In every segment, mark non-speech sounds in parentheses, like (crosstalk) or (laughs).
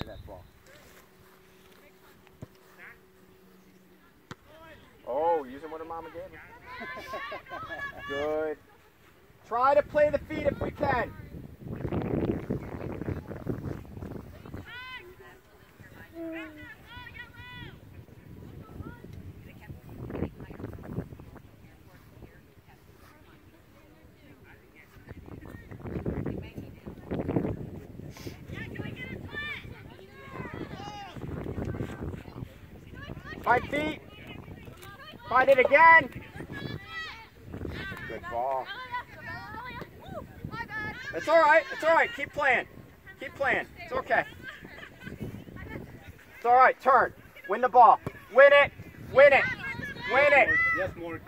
play that ball. Oh, using what her mama gave her. (laughs) Good. Try to play the feet if we can. Five feet. Find it again. Good ball. It's all right. It's all right. Keep playing. Keep playing. It's okay. It's all right. Turn. Win the ball. Win it. Win it. Win it. Yes, Morgan.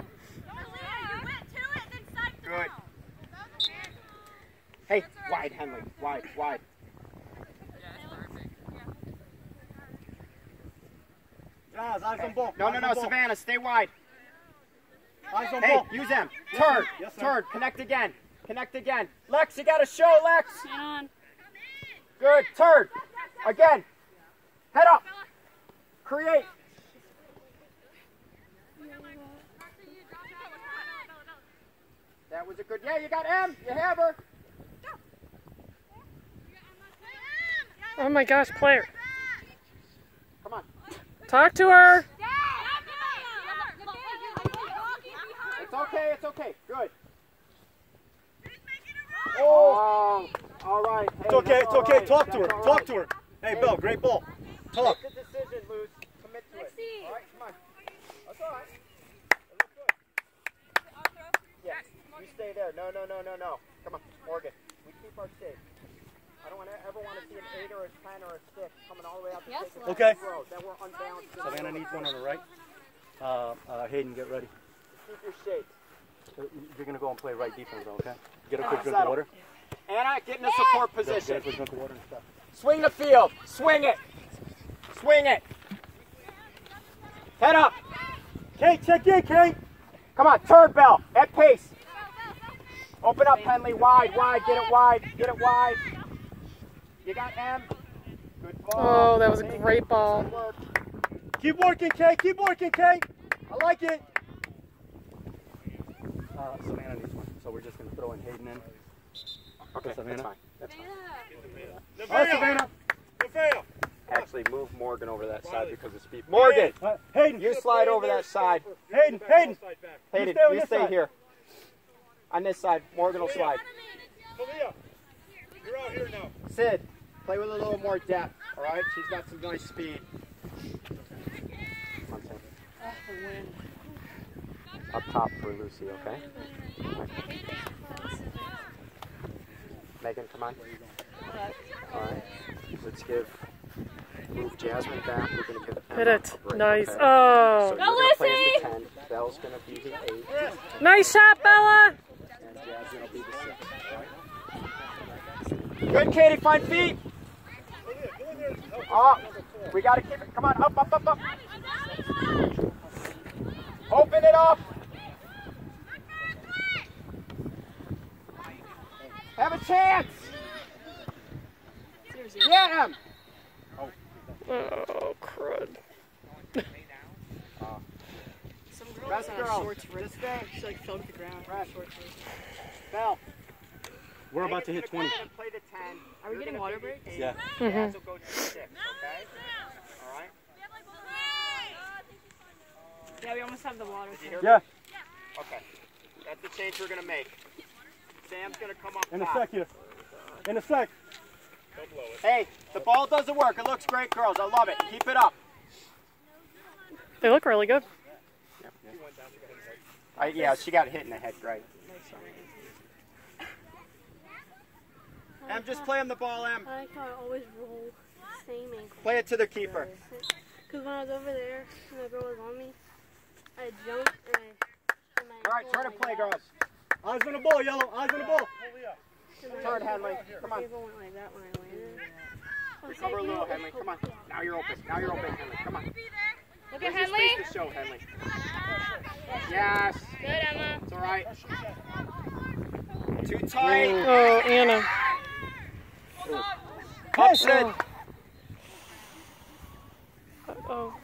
Good. Hey, wide, Henley. Wide, wide. Guys, eyes on ball. No, no, no. Savannah, stay wide. Eyes on Hey, ball. use them. Turn. Yes, turn, connect again. Connect again. Lex, you gotta show, Lex. Hang on. Good, turn. Again. Head up. Create. That was a good, yeah, you got M. You have her. Oh my gosh, player. Come on. Talk to her. It's okay, it's okay. Good. Oh, oh. all right. Hey, It's okay, it's okay. right. Talk to her. That's all Talk to her. Hey, Bill, great ball. Talk. Make the decision, Luz. Commit to it. All right, come on. That's all right. That looks good. Yeah, you stay there. No, no, no, no, no. Come on, Morgan. We keep our shape. I don't want to ever want to see an eight or a ten or a six coming all the way out to Yes, take us Okay. throws. Then we're unbalanced. Savannah needs one on the right. Uh, uh, Hayden, get ready. Keep your shape. Uh, You're gonna go and play right defense, though, okay? Get a quick drink of Settle. water. Anna, get in a support Get, get a position. quick drink of water and stuff. Swing the field. Swing it. Swing it. Head up. Kate, check in, Kate. Come on, turn bell at pace. Open up, Penley. Wide, wide. Get it wide. Get it wide. You got M. Good ball. Oh, that was a great ball. Keep working, Kate. Keep working, Kate. I like it. Uh, Savannah needs one, so we're just gonna throw in Hayden in. Okay, that's Savannah. fine. That's fine. Oh, Savannah. Actually, move Morgan over that side because it's speed. Morgan, Uh, Hayden, you slide over that side. Hayden, Hayden. Hayden, stay you stay here. On this side, Morgan will slide. Talia, you're out here now. Sid, play with a little more depth. All right, she's got some nice speed. Come on, Sid. Up top for Lucy, okay? Megan, come on. All right. Let's give. Move Jasmine back. We're gonna give Emma Hit it. a break, Nice. okay? Oh. So you're gonna play as the 10. Belle's gonna be the eight, Nice shot, Bella. and Jasmine will be the six. Good, Katie. Find feet. Up. We gotta keep it. Come on, up, up, up, up. Open it up. Have a chance. Get him. Oh, crud. Some girl Best on girl. shorts ripped. Just stay. She like fell to the ground. Right. Shorts ripped. Bell. We're about to hit Megan's gonna 20. come in and Play the 10. Are we You're getting gonna water be the breaks? eight. Yeah. Mhm. Jazz will go to the six, okay? All right? Yeah, we almost have the water. Did you hear Yeah, me? Okay. That's the change we're gonna make. Sam's gonna come up in a top. sec here. In a sec. Hey, the ball doesn't work. It looks great, girls. I love it. Keep it up. They look really good. I, yeah, she got hit in the head, right? Em, just play him the ball, Em. I like how I always roll the same ankle. Play it to the keeper. Because when I was over there and the girl was on me, I jumped and I. And my All right, ankle try to went play, like that, girls. Eyes on the ball, yellow. Eyes on the ball. Turn, Henley. Come My on. ankle went like that when I landed. I Recover a little, Henley. Come on. Now you're open. Now you're open, Henley. Come on. Look Use your space to show, Henley. Yes. Good, Emma. It's all right. Too tight. Oh, Anna. Upset. Uh oh.